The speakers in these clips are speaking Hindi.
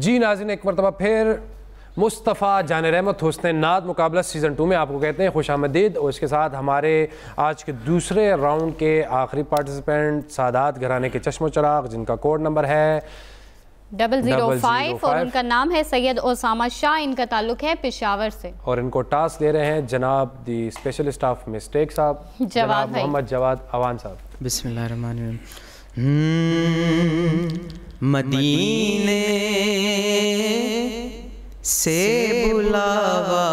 जी नाजिन एक मरतबा फिर मुस्तफ़ा जान रहमत हुसन नाद मुकाबला सीज़न टू में आपको कहते हैं खुश आमदीद और इसके साथ हमारे आज के दूसरे राउंड के आखिरी पार्टिसिपेंट सादात घराने के चश्मो चराग जिनका कोड नंबर है डबल ज़ीरो फाइव और। उनका नाम है सैयद ओसामा शाह। इनका ताल्लुक है पिशावर से। और इनको टास्क दे रहे हैं जनाब दी स्पेशलिस्ट ऑफ़ मिस्टेक साहब भाई। मोहम्मद जवाद अवान साहब। बिस्मिल्लाहिर्रहमानिर्रहीम हम्म, मदीने से बुलावा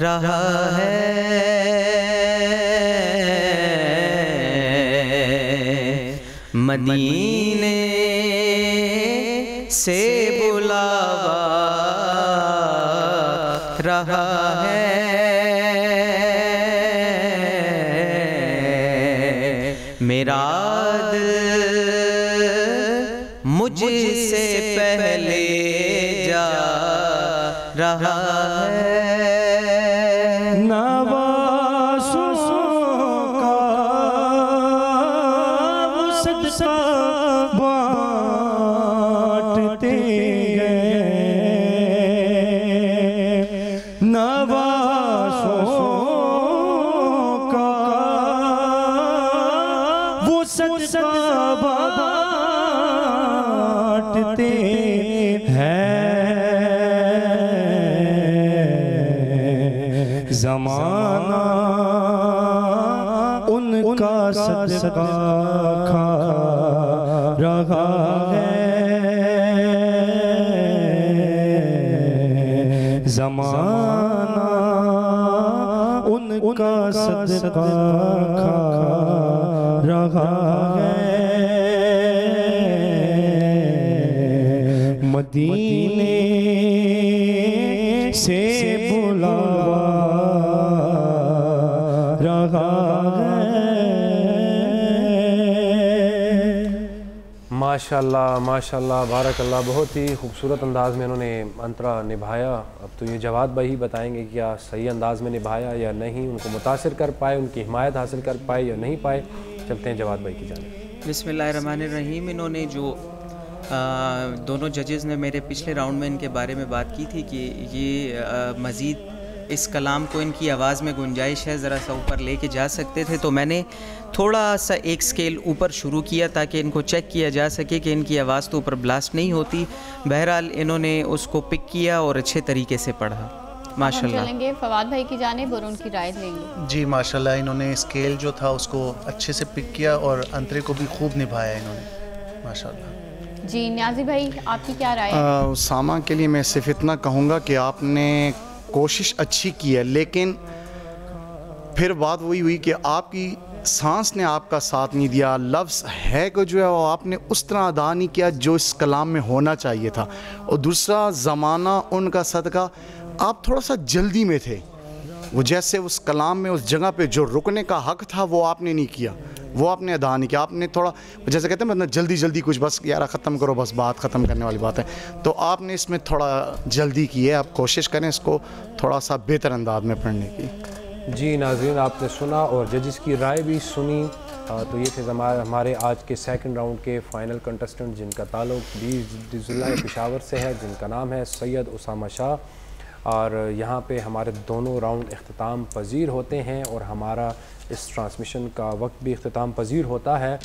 रहा है। मदीने से बुलावा रहा है। रहा है। नवासों का सदका बांटते गए नवासों का वो सदका बांटते हैं। जमाना उनका सदका खा रहा है। जमाना उनका सदका रहा है। मदीने से माशाल्लाह माशाल्लाह बारकल्लाह बहुत ही खूबसूरत अंदाज में इन्होंने अंतरा निभाया। अब तो ये जवाद भाई बताएँगे कि क्या सही अंदाज में निभाया या नहीं उनको मुतासर कर पाए उनकी हिमायत हासिल कर पाए या नहीं पाए चलते हैं जवाद भाई की जाने बिस्मिल्लाहिर्रहमानिर्रहीम इन्होंने जो आ, दोनों जजेस ने मेरे पिछले राउंड में इनके बारे में बात की थी कि ये मज़ीद इस कलाम को इनकी आवाज़ में गुंजाइश है ज़रा सा ऊपर लेके जा सकते थे। तो मैंने थोड़ा सा एक स्केल ऊपर शुरू किया ताकि इनको चेक किया जा सके कि इनकी आवाज़ तो ऊपर ब्लास्ट नहीं होती। बहरहाल इन्होंने उसको पिक किया और अच्छे तरीके से पढ़ा। माशाल्लाह। चलेंगे फवाद भाई की जानिब और उनकी राय लेंगे। जी माशाल्लाह इन्होंने स्केल जो था उसको अच्छे से पिक किया और अंतरे को भी खूब निभाया इन्होंने। माशाल्लाह। जी न्याजी भाई आपकी क्या राय है? आ, उसामा के लिए मैं सिर्फ़ इतना कहूँगा कि आपने कोशिश अच्छी की है, लेकिन फिर बात वही हुई कि आपकी सांस ने आपका साथ नहीं दिया, लफ्ज़ है को जो है वो आपने उस तरह अदा नहीं किया जो इस कलाम में होना चाहिए था। और दूसरा, ज़माना, उनका सदका, आप थोड़ा सा जल्दी में थे। वो जैसे उस कलाम में, उस जगह पे जो रुकने का हक था, वो आपने नहीं किया। वो आपने अदा नहीं किया। आपने थोड़ा, जैसे कहते हैं मतलब जल्दी जल्दी कुछ, बस यार ख़त्म करो, बस बात ख़त्म करने वाली बात है। तो आपने इसमें थोड़ा जल्दी की है, आप कोशिश करें इसको थोड़ा सा बेहतर अंदाज में पढ़ने की। जी नाजीन आपने सुना और जजिस की राय भी सुनी। तो ये थे हमारे आज के सेकंड राउंड के फाइनल कंटेस्टेंट जिनका ताल्लुक बीस ज़िला पिशावर से है, जिनका नाम है सैयद उसामा शाह। और यहाँ पे हमारे दोनों राउंड अख्ताम पजीर होते हैं और हमारा इस ट्रांसमिशन का वक्त भी अख्ताम पजीर होता है।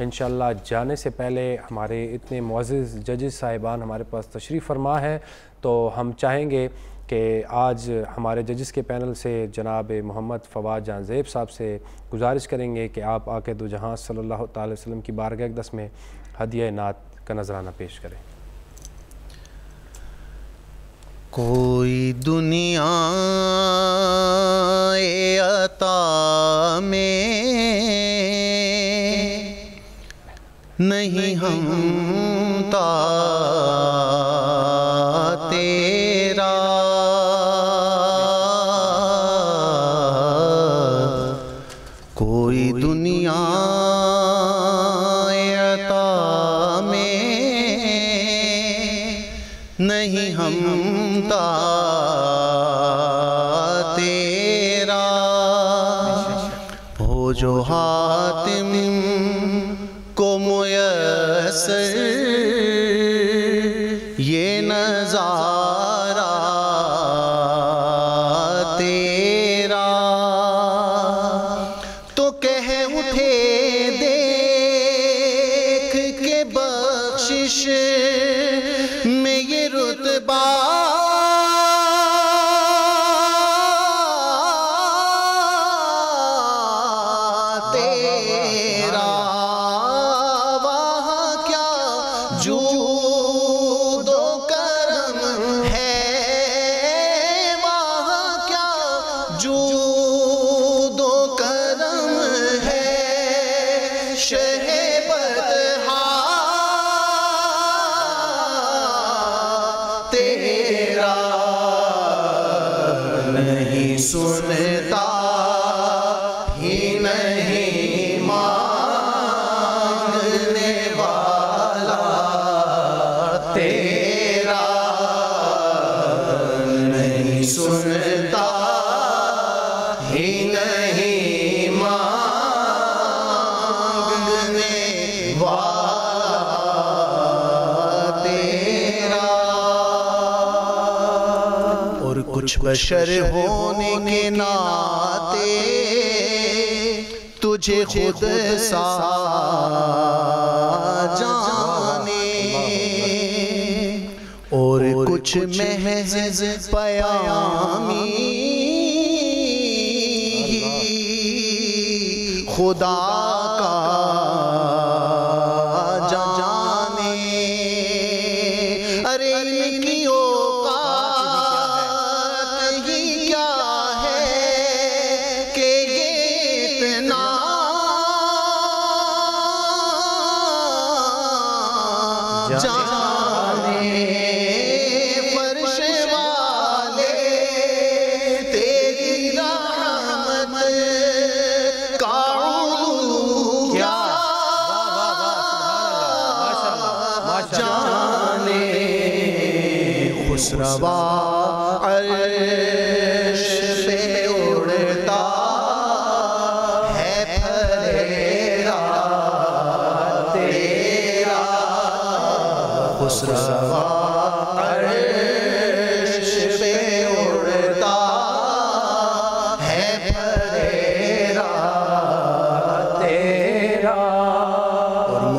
इन जाने से पहले हमारे इतने मोज़ जजेस साहिबान हमारे पास तशरीफ़ फरमा है। तो हम चाहेंगे कि आज हमारे जजेस के पैनल से जनाब मोहम्मद फवाद जानजेब साहब से गुजारिश करेंगे कि आप आके दो जहाँ अलैहि वसल्लम की बारगाह दस में हदिया नात का नजराना पेश करें। कोई दुनिया अता में नहीं हम ता बात कुछ बशर होने के नाते तुझे खुद सा जाने। और कुछ महज पयामी। खुदा जाने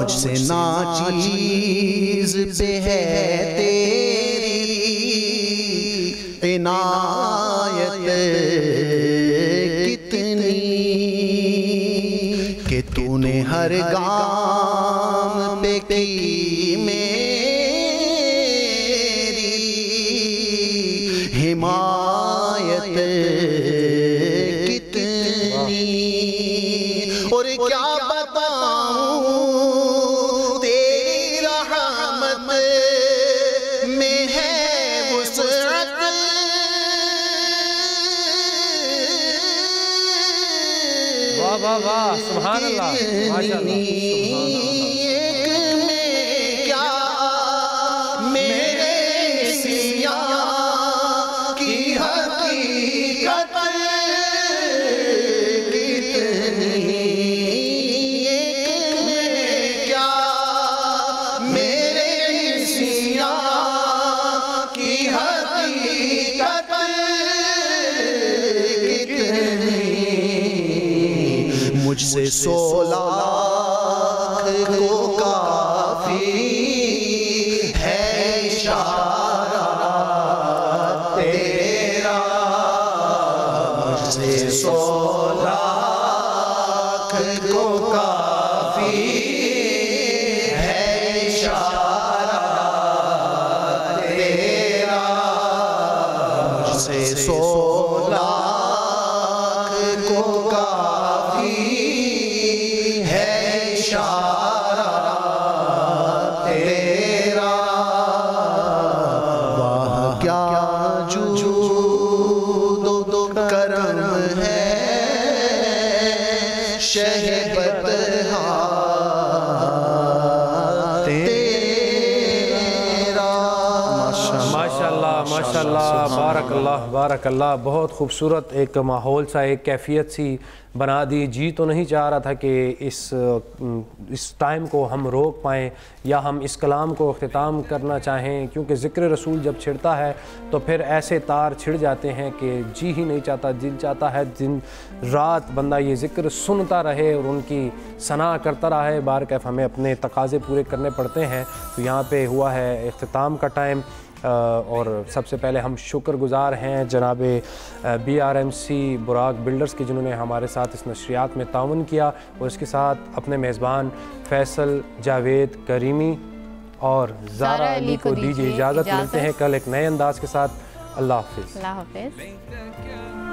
मुझसे ना चीज़ पे है तेरी वाह वाह वाह सुभान अल्लाह माशाल्लाह एक सौ लाख को काफ़ी है इशारा। तेरा सौ लाख को काफ़ी है इशारा। तेरा सौ लाख को काफ़ी माशाल्लाह बारक अल्लाह। बारक अल्लाह बहुत खूबसूरत एक माहौल सा एक कैफियत सी बना दी। जी तो नहीं चाह रहा था कि इस इस टाइम को हम रोक पाएँ या हम इस कलाम को अख्ताम करना चाहें क्योंकि ज़िक्र रसूल जब छिड़ता है तो फिर ऐसे तार छिड़ जाते हैं कि जी ही नहीं चाहता दिल चाहता है दिन रात बंदा ये ज़िक्र सुनता रहे और उनकी सना करता रहा। बार कैफ हमें अपने तकाजे पूरे करने पड़ते हैं। तो यहाँ पर हुआ है अख्ताम का टाइम और सबसे पहले हम शुक्रगुजार हैं जनाब बी आर एम सी बुराक बिल्डर्स की जिन्होंने हमारे साथ इस नशरियात में ताउन किया और इसके साथ अपने मेज़बान फैसल जावेद करीमी और ज़ारा अली को दीजिए इजाज़त। मिलते हैं कल एक नए अंदाज के साथ। अल्लाह हाफिज़। अल्लाह हाफिज़।